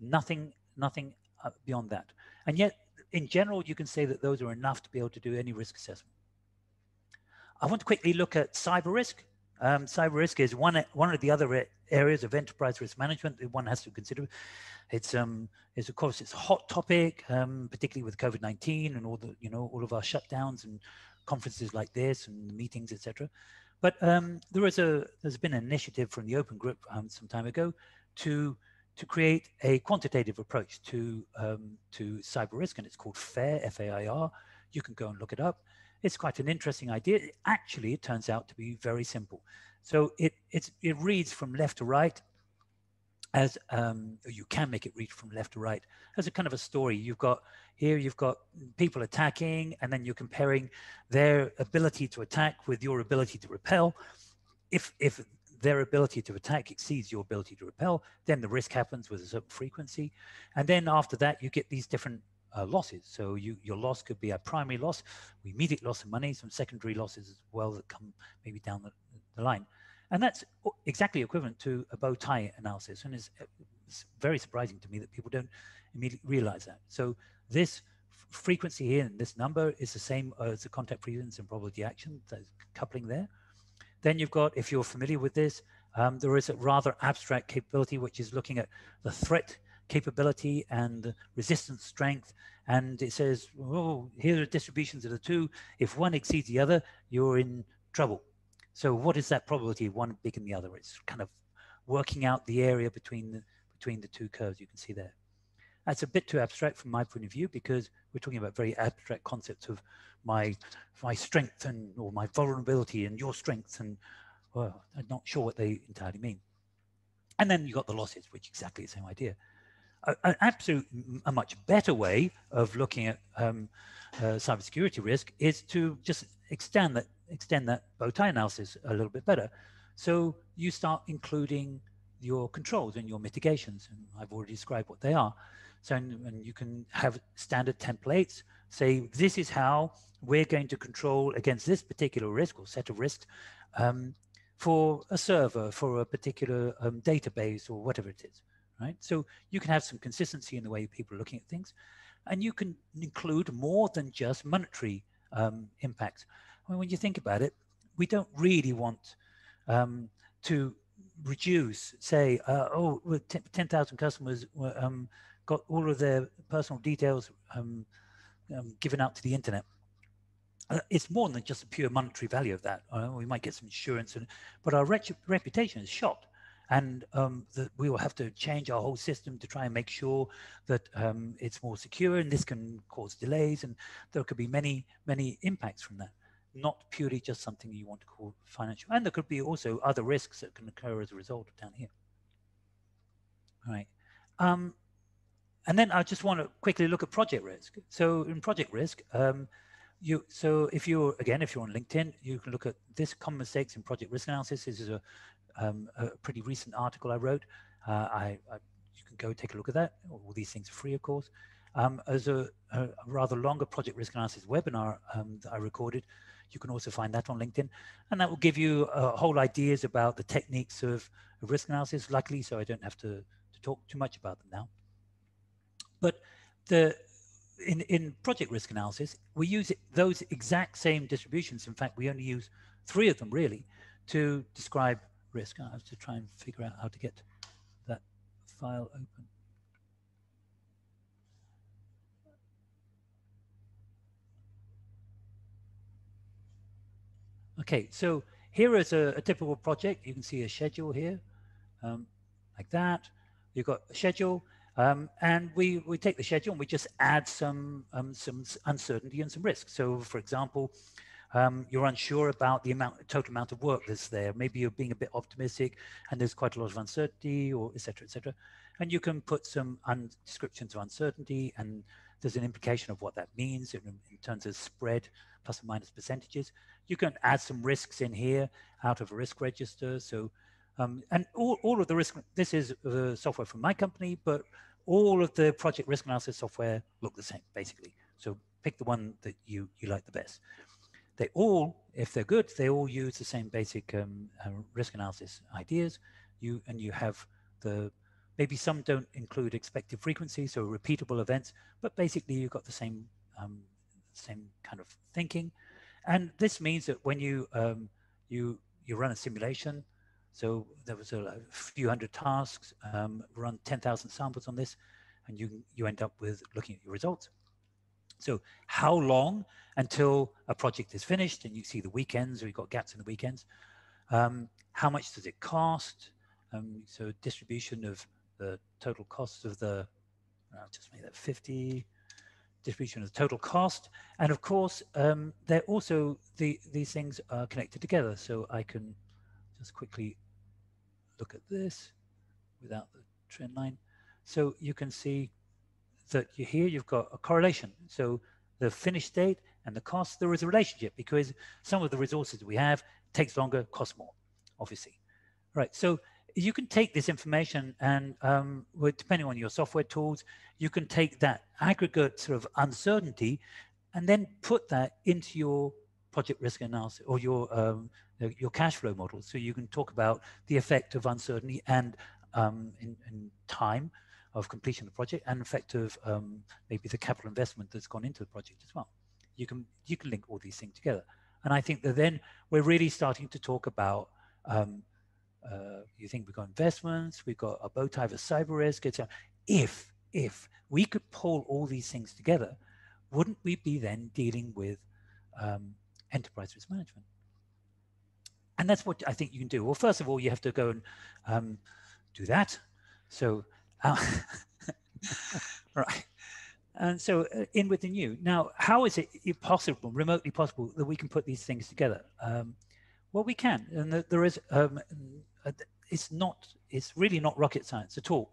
S2: Nothing, nothing uh, beyond that. And yet, in general, you can say that those are enough to be able to do any risk assessment. I want to quickly look at cyber risk. Um, cyber risk is one one of the other areas of enterprise risk management that one has to consider. It's um, it's of course it's a hot topic, um, particularly with COVID nineteen and all the you know all of our shutdowns and conferences like this and meetings, etc. But um, there is a there's been an initiative from the Open Group um, some time ago to to create a quantitative approach to um, to cyber risk, and it's called FAIR, F-A-I-R. You can go and look it up. It's quite an interesting idea. Actually, it turns out to be very simple. So it it reads from left to right as um, you can make it read from left to right as a kind of a story. You've got here, you've got people attacking, and then you're comparing their ability to attack with your ability to repel. If if their ability to attack exceeds your ability to repel, then the risk happens with a certain frequency, and then after that you get these different uh, losses. So you, your loss could be a primary loss, immediate loss of money, some secondary losses as well that come maybe down the, the line. And that's exactly equivalent to a bow tie analysis. And it's, it's very surprising to me that people don't immediately realize that. So this frequency here and this number is the same as the contact frequency and probability action, there's coupling there. Then you've got, if you're familiar with this, um, there is a rather abstract capability, which is looking at the threat capability and resistance strength. And it says, oh, here are distributions of the two. If one exceeds the other, you're in trouble. So what is that probability of one bigger than the other? It's kind of working out the area between the, between the two curves you can see there. That's a bit too abstract from my point of view because we're talking about very abstract concepts of my my strength and or my vulnerability and your strength and well, I'm not sure what they entirely mean. And then you got the losses, which exactly the same idea. An absolute, a much better way of looking at um, uh, cybersecurity risk is to just extend that extend that bow tie analysis a little bit better. So you start including your controls and your mitigations, and I've already described what they are. So and, and you can have standard templates. Say this is how we're going to control against this particular risk or set of risks um, for a server, for a particular um, database or whatever it is, right? So you can have some consistency in the way people are looking at things. And you can include more than just monetary um, impacts. I mean, when you think about it, we don't really want um, to reduce, say, uh, oh, 10,000 customers um, got all of their personal details um, um, given out to the internet. Uh, it's more than just the pure monetary value of that. Uh, we might get some insurance, and, but our reputation is shot. And um, we will have to change our whole system to try and make sure that um, it's more secure. And this can cause delays, and there could be many, many impacts from that. Not purely just something you want to call financial. And there could be also other risks that can occur as a result down here. All right. Um, and then I just want to quickly look at project risk. So in project risk, um, you so if you're again if you're on linkedin you can look at this common mistakes in project risk analysis this is a, um, a pretty recent article i wrote uh, I, I, you can go take a look at that all these things are free of course um, as a, a, rather longer project risk analysis webinar um, that i recorded you can also find that on linkedin and that will give you uh, whole ideas about the techniques of, of risk analysis luckily so i don't have to, to talk too much about them now but the in, in project risk analysis, we use those exact same distributions. In fact, we only use three of them really to describe risk. I have to try and figure out how to get that file open. Okay, so here is a, a, typical project. You can see a schedule here, um, like that. You've got a schedule, um, and we, we take the schedule and we just add some, um, some uncertainty and some risk. So for example, um, you're unsure about the amount, total amount of work that's there. Maybe you're being a bit optimistic and there's quite a lot of uncertainty or et cetera, et cetera. And you can put some descriptions of uncertainty and there's an implication of what that means in, in terms of spread, plus or minus percentages. You can add some risks in here out of a risk register. So um, and all, all of the risk, this is the software from my company, but all of the project risk analysis software look the same, basically. So pick the one that you, you like the best. They all, if they're good, they all use the same basic um, uh, risk analysis ideas. You And you have the, maybe some don't include expected frequency, so repeatable events, but basically you've got the same, um, same kind of thinking. And this means that when you, um, you, you run a simulation, so there was a, few hundred tasks, um, run 10,000 samples on this, and you, you end up with looking at your results. So how long until a project is finished and you see the weekends or you've got gaps in the weekends? Um, how much does it cost? Um, so distribution of the total cost of the, I'll just make that 50, distribution of the total cost. And of course, um, they're also, the, these things are connected together. So I can just quickly look at this without the trend line. So you can see that you, here you've got a correlation. So the finish date and the cost, there is a relationship because some of the resources we have takes longer, cost more, obviously. Right, so you can take this information and um, depending on your software tools, you can take that aggregate sort of uncertainty and then put that into your project risk analysis or your um, your cash flow model. So you can talk about the effect of uncertainty and um, in, in, time of completion of the project and effect of um, maybe the capital investment that's gone into the project as well. You can you can link all these things together. And I think that then we're really starting to talk about um, uh, you think we've got investments, we've got a bow tie of cyber risk, etc. If if we could pull all these things together, wouldn't we be then dealing with um, enterprise risk management? and that's what I think you can do. Well, first of all, you have to go and um, do that. So, uh, *laughs* right. And so uh, in with the new. Now, how is it possible, remotely possible, that we can put these things together? Um, well, we can, and there is. Um, it's not. It's really not rocket science at all.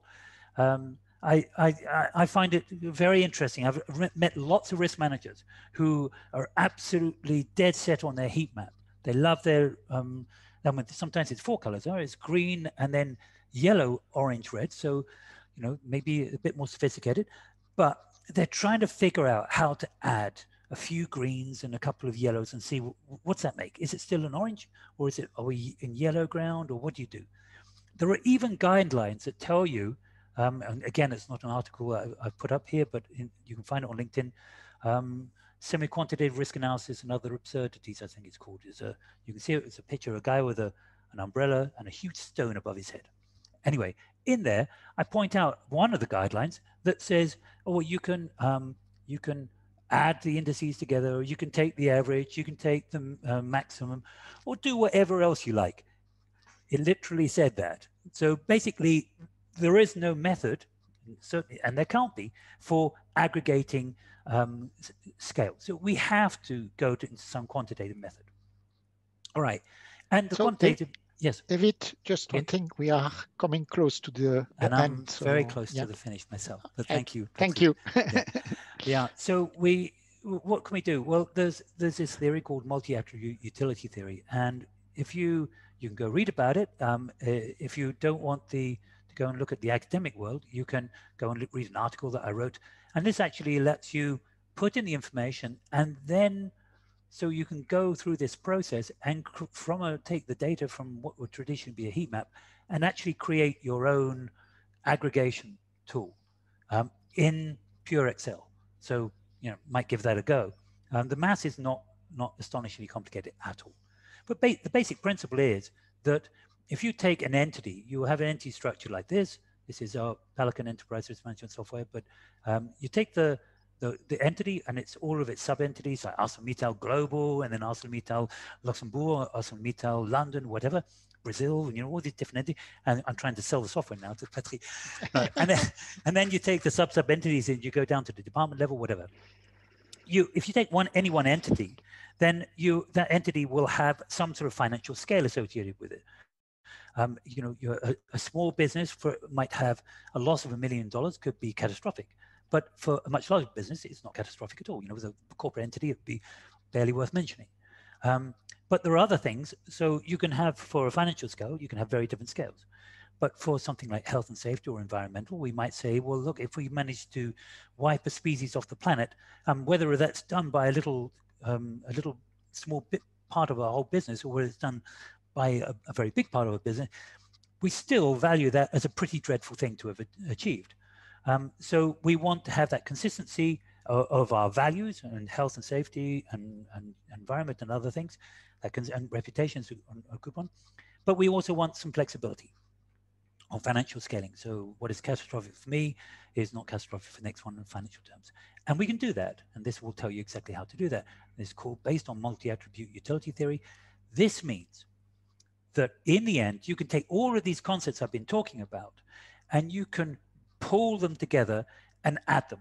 S2: Um, I, I, I find it very interesting. I've met lots of risk managers who are absolutely dead set on their heat map. They love their. Um, sometimes it's four colors. Oh, it's green and then yellow, orange, red. So, you know, maybe a bit more sophisticated, but they're trying to figure out how to add a few greens and a couple of yellows and see what's that make? Is it still an orange or is it, are we in yellow ground or what do you do? There are even guidelines that tell you, um, and again, it's not an article I, have put up here, but in, you can find it on LinkedIn. Um, semi-quantitative risk analysis and other absurdities, I think it's called. Is a you can see it, it's a picture of a guy with a an umbrella and a huge stone above his head. Anyway, in there, I point out one of the guidelines that says, oh, well, you can um, you can add the indices together, or you can take the average, you can take the uh, maximum, or do whatever else you like. It literally said that. So basically, there is no method, certainly, and there can't be, for aggregating um, scale. So we have to go to some quantitative method. All right. And the so quantitative, yes.
S1: David, just one thing, we are coming close to the, the
S2: and I'm
S1: end.
S2: very close yeah. to the finish myself, but thank you.
S1: Thank you.
S2: yeah. *laughs* yeah. So we, what can we do? Well, there's there's this theory called multi-attribute utility theory, and if you you can go read about it. Um, if you don't want the to go and look at the academic world, you can go and look, read an article that I wrote, and this actually lets you put in the information and then so you can go through this process and from a, take the data from what would traditionally be a heat map and actually create your own aggregation tool um, in pure Excel. So you know, might give that a go. Um, the math is not not astonishingly complicated at all. But ba the basic principle is that if you take an entity, you have an entity structure like this. This is our Pelican Enterprise Risk Management software. But um, you take the, the, the entity and it's all of its sub-entities like ArcelorMittal Global and then ArcelorMittal Luxembourg, ArcelorMittal London, whatever. Brazil, and you know, all these different entities. And I'm trying to sell the software now to Patrick. *laughs* Uh, and, then, and then you take the sub sub entities and you go down to the department level, whatever. You, if you take one any one entity, then you that entity will have some sort of financial scale associated with it. Um, you know, a, a, small business for, might have a loss of a million dollars could be catastrophic, but for a much larger business, it's not catastrophic at all. You know, with a corporate entity, it'd be barely worth mentioning. Um, but there are other things. So you can have, for a financial scale, you can have very different scales. But for something like health and safety or environmental, we might say, well, look, if we manage to wipe a species off the planet, um, whether that's done by a little, um, a little small bit part of our whole business, or whether it's done by a, a, very big part of our business, we still value that as a pretty dreadful thing to have achieved. Um, so we want to have that consistency of, of, our values and health and safety and, and environment and other things Uh, that can, and reputations is a, one. But we also want some flexibility on financial scaling. So what is catastrophic for me is not catastrophic for the next one in financial terms. And we can do that. And this will tell you exactly how to do that. It's called based on multi-attribute utility theory. This means that in the end, you can take all of these concepts I've been talking about and you can pull them together and add them.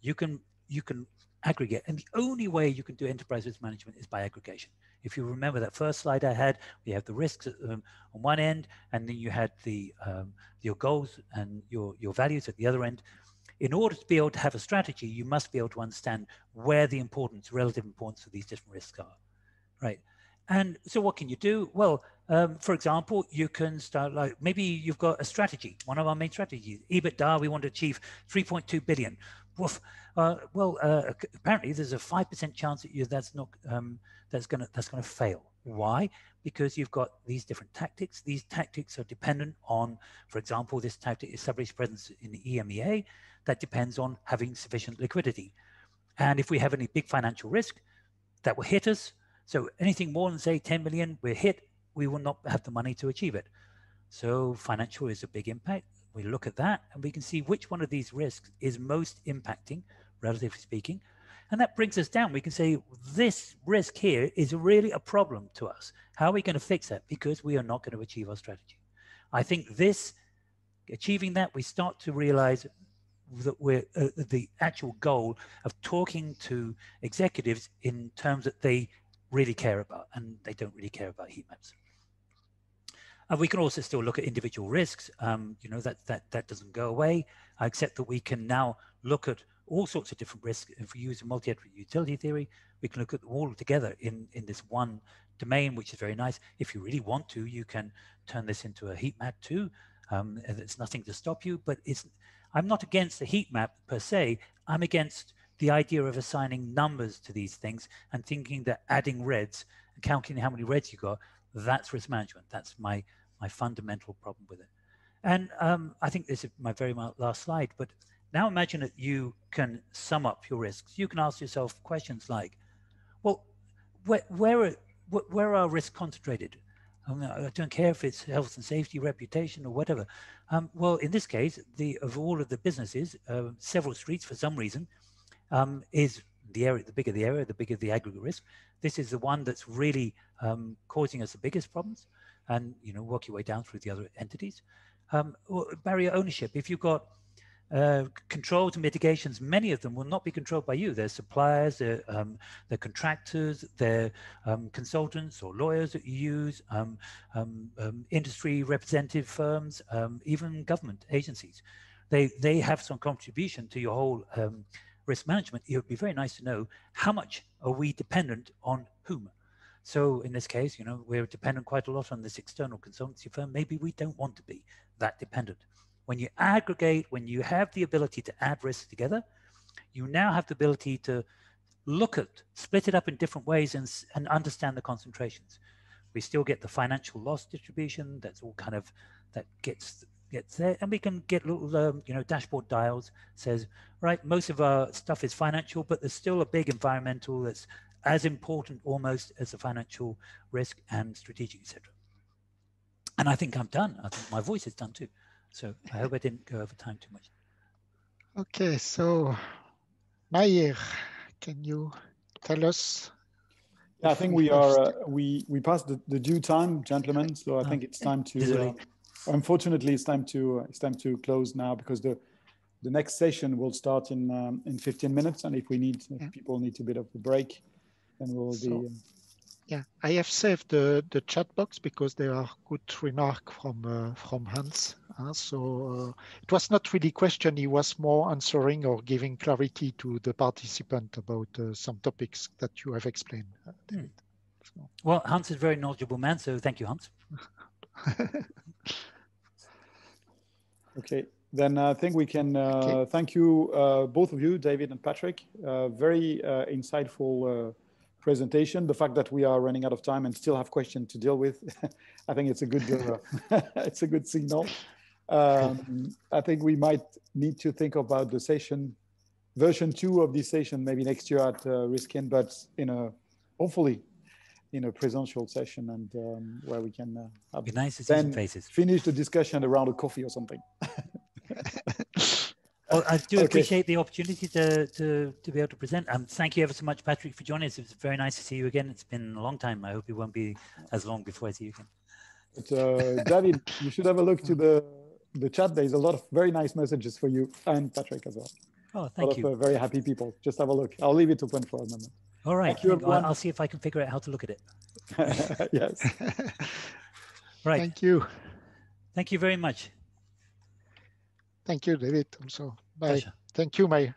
S2: You can, you can aggregate. And the only way you can do enterprise risk management is by aggregation. If you remember that first slide I had, we have the risks um, on one end, and then you had the um, your goals and your, your values at the other end. In order to be able to have a strategy, you must be able to understand where the importance, relative importance of these different risks are, right? And so what can you do? Well, um, for example, you can start like maybe you've got a strategy. One of our main strategies, EBITDA, we want to achieve 3.2 billion. Woof. Uh, well, uh, apparently there's a five percent chance that you that's not um, that's gonna that's gonna fail. Why? Because you've got these different tactics. These tactics are dependent on, for example, this tactic is established presence in the EMEA. That depends on having sufficient liquidity. And if we have any big financial risk, that will hit us. So anything more than say 10 million, we're hit. We will not have the money to achieve it. So financial is a big impact we look at that and we can see which one of these risks is most impacting, relatively speaking. And that brings us down. We can say this risk here is really a problem to us. How are we going to fix that? Because we are not going to achieve our strategy. I think this, achieving that, we start to realize that we're uh, the actual goal of talking to executives in terms that they really care about, and they don't really care about heat maps. And we can also still look at individual risks. Um, you know that that that doesn't go away, except that we can now look at all sorts of different risks. If we use a multi-attribute utility theory, we can look at them all together in in this one domain, which is very nice. If you really want to, you can turn this into a heat map too. Um, there's nothing to stop you, but it's I'm not against the heat map per se. I'm against the idea of assigning numbers to these things and thinking that adding reds counting how many reds you got, that's risk management. That's my my fundamental problem with it. And um, I think this is my very last slide, but now imagine that you can sum up your risks. You can ask yourself questions like, well, where, where, are, where are risks concentrated? I, mean, I don't care if it's health and safety, reputation, or whatever. Um, well, in this case, the of all of the businesses, uh, several streets for some reason um, is the area. The bigger the area, the bigger the aggregate risk. This is the one that's really um, causing us the biggest problems, and you know, work your way down through the other entities. Um, barrier ownership. If you've got uh, controls and mitigations, many of them will not be controlled by you. They're suppliers, they're, um, they're contractors, they're um, consultants or lawyers that you use, um, um, um industry representative firms, um, even government agencies. They, they have some contribution to your whole risk management. It would be very nice to know how much are we dependent on whom? So in this case, you know, we're dependent quite a lot on this external consultancy firm. Maybe we don't want to be that dependent. When you aggregate, when you have the ability to add risks together, you now have the ability to look at, split it up in different ways and, and understand the concentrations. We still get the financial loss distribution. That's all kind of, that gets gets there and we can get little um, you know dashboard dials says right most of our stuff is financial but there's still a big environmental that's as important almost as the financial risk and strategic etc and i think i'm done i think my voice is done too so I hope I didn't go over time too much.
S1: Okay, so Mayer, can you tell us?
S3: Yeah, I think we are uh, we we passed the, the due time, gentlemen. So I think it's time to. Uh, unfortunately, it's time to uh, it's time to close now because the the next session will start in um, in 15 minutes, and if we need if yeah. people need a bit of a break, then we'll so, be. Um,
S1: yeah, I have saved the, the chat box because there are good remarks from uh, from Hans. Uh, so uh, it was not really question; he was more answering or giving clarity to the participant about uh, some topics that you have explained. Uh,
S2: hmm. So. Well, Hans is a very knowledgeable man, so thank you, Hans. *laughs*
S3: okay, then I think we can uh, okay. thank you both of you, David and Patrick. very insightful presentation. The fact that we are running out of time and still have questions to deal with, *laughs* I think it's a good uh, *laughs* it's a good signal. Um, I think we might need to think about the session version two of this session maybe next year at uh, Riskin, but in a hopefully in a presential session and um, where we can uh,
S2: have be nice to see some faces.
S3: finish the discussion around a coffee or something. *laughs*
S2: Well, I do okay. appreciate the opportunity to, to, to be able to present. Um, thank you ever so much, Patrick, for joining us. It was very nice to see you again. It's been a long time. I hope it won't be as long before I see you again.
S3: But, uh, David, you should have a look to the the chat. There's a lot of very nice messages for you and Patrick as well.
S2: Oh, thank a lot
S3: you. Of, uh, very happy people. Just have a look. I'll leave it open for a moment.
S2: All right. Thank you. I'll see if I can figure out how to look at it. *laughs*
S3: yes. *laughs*
S2: right.
S1: Thank you.
S2: Thank you very much.
S1: Thank you, David. Also, bye. Pleasure. Thank you, Maya.